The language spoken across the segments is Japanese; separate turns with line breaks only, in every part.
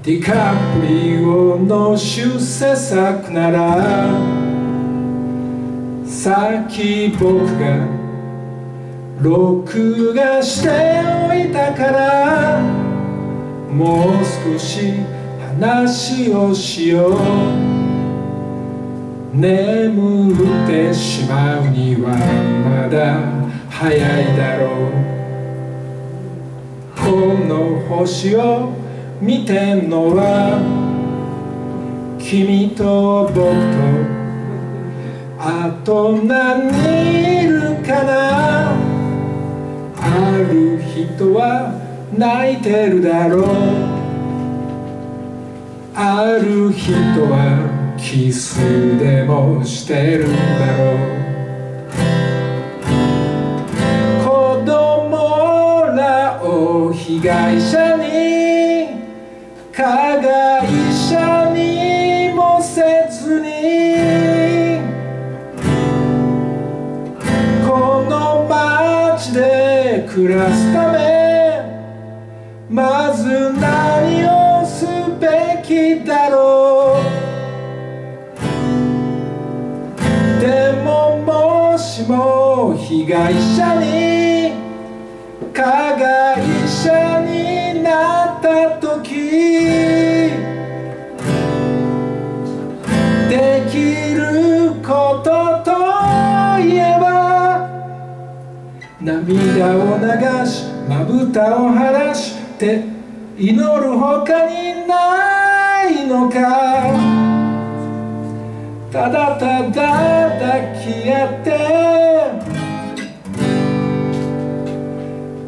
ディカプリオの出世作ならさっき僕が録画しておいたからもう少し話をしよう。眠ってしまうにはまだ早いだろう。この星を見てんのは君と僕と。あと何人いるかな。ある人は泣いてるだろう。ある人はキスでもしてるんだろう。子供らを被害者確かめまず何をすべきだろう。でももしも被害者に加害者になった時涙を流しまぶたを晴らして祈るほかにないのか。ただただ抱き合って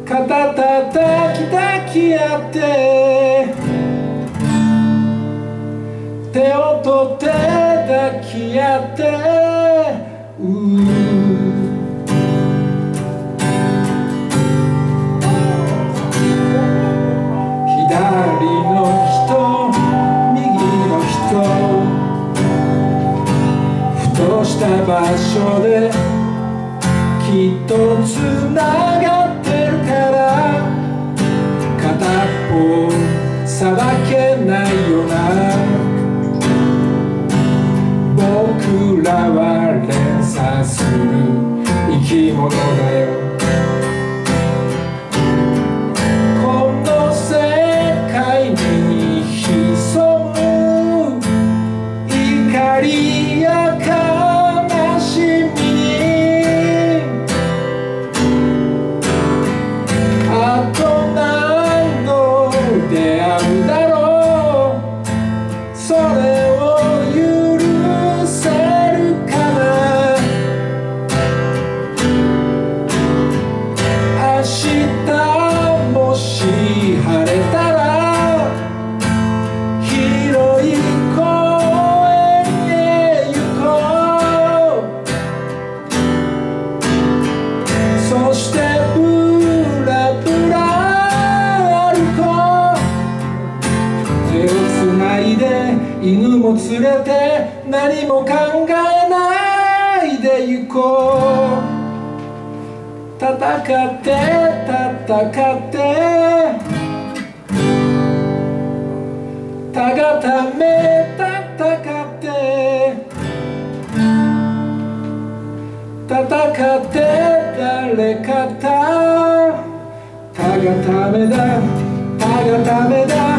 肩たき抱き合って手を取って抱き合ってとした場所できっとつながってるから片っぽさばけないよな。僕らは連鎖する生き物だよ。犬も連れて何も考えないで行こう戦って戦ってたがため戦って戦って誰かたたがためだたがためだ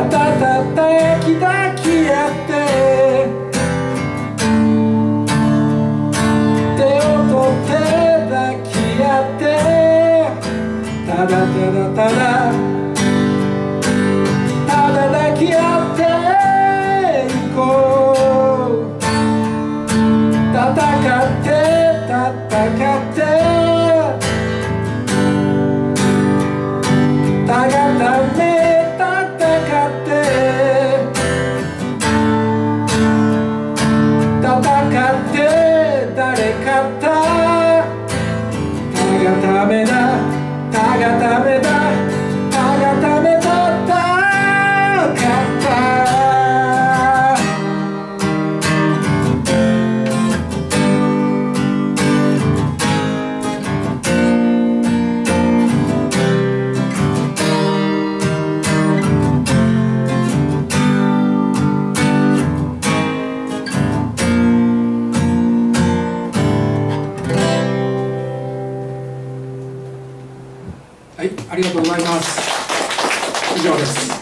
肩叩き抱き合って手を取って抱き合ってただただただって誰かたたがためだ。たがためだ。ありがとうございます。以上です。